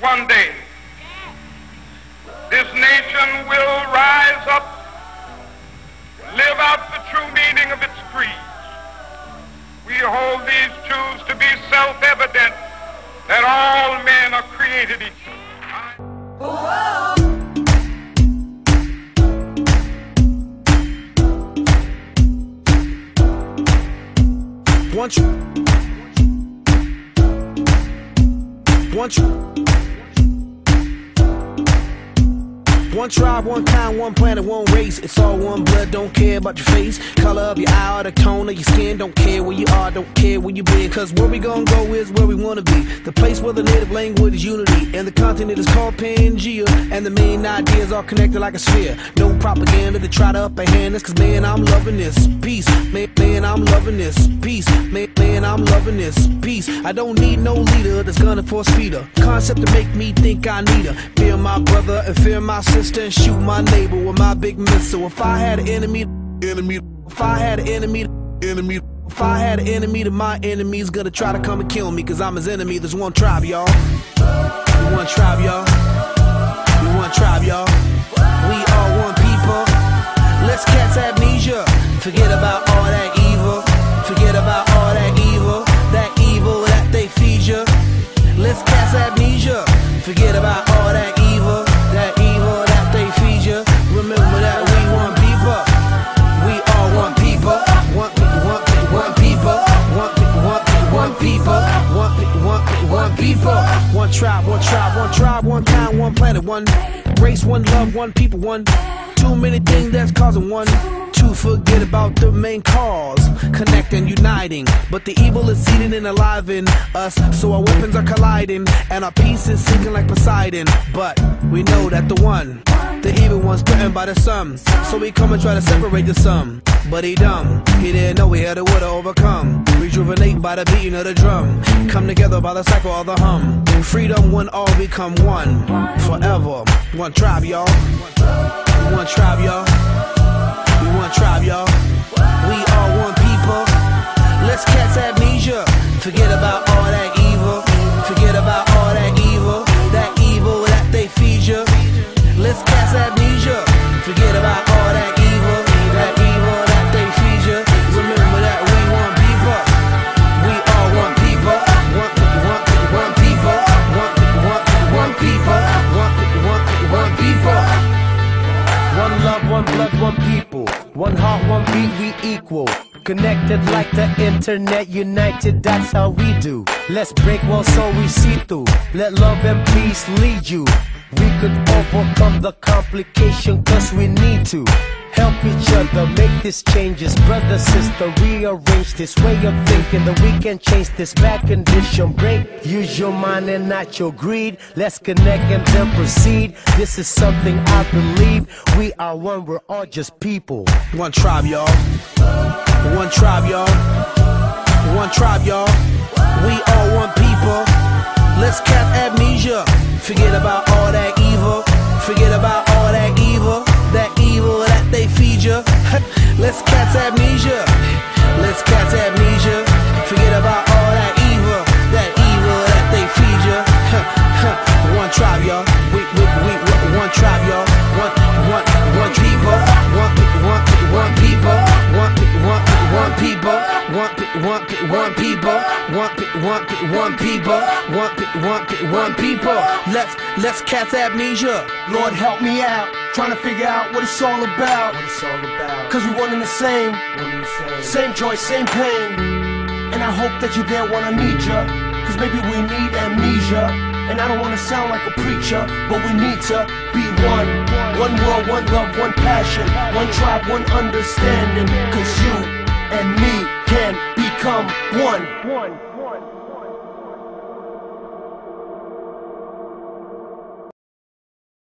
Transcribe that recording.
one day, this nation will rise up, live out the true meaning of its creed. We hold these truths to be self-evident that all men are created equal. One, tr- one, tr- one tribe, one kind, one planet, one race. It's all one blood. Don't care about your face, color of your eye, or the tone of your skin. Don't care where you are, don't care where you been. Cause where we gonna go is where we wanna be. The place where the native language is unity, and the continent is called Pangea. And the main ideas are connected like a sphere. No propaganda to try to upper hand us. Cause man, I'm loving this peace. Man, man, I'm loving this peace. Man, man, I'm loving this peace. I don't need no leader that's gonna force feed her. Concept to make me think I need her. Fear my brother and fear my sister and shoot my neighbor with my big missile. If I had an enemy, enemy. If I had an enemy, enemy. If I had an enemy, then my enemy's gonna try to come and kill me. Cause I'm his enemy. There's one tribe, y'all. We one tribe, y'all. We one tribe, y'all. We are one people. Let's catch amnesia. Forget about all that tribe, one tribe, one tribe, one kind, one planet, one race, one love, one people, one. Too many things that's causing one to forget about the main cause. Connect and uniting. But the evil is seeding and alive in us. So our weapons are colliding. And our peace is sinking like Poseidon. But we know that the one, evil one's threatened by the sun. So we come and try to separate the sum. But he dumb. He didn't know he had a will to overcome. Rejuvenate by the beating of the drum. Come together by the cycle of the hum. Freedom when all become one. Forever. One tribe, y'all. One tribe, y'all. We one tribe, y'all. We are one people. Let's catch amnesia. Forget about love, one blood, one people. One heart, one beat, we equal. Connected like the internet, united, that's how we do. Let's break walls so we see through. Let love and peace lead you. We could overcome the complication, cause we need to. Help each other make these changes, brother, sister. Rearrange this way of thinking that we can change this bad condition. Break, use your mind and not your greed. Let's connect and then proceed. This is something I believe. We are one, we're all just people. One tribe, y'all. One tribe, y'all. One tribe, y'all. We are one people. Let's cap amnesia. Forget about all that one, one people. One, one, one people. Let's let's catch amnesia. Lord help me out, trying to figure out what it's all about. What it's all about. Cause we're one and the same, same joy, same pain. And I hope that you're there when I need ya. Cause maybe we need amnesia. And I don't wanna sound like a preacher, but we need to be one. One world, one love, one passion. One tribe, one understanding. Cause you and me can become one. one, one.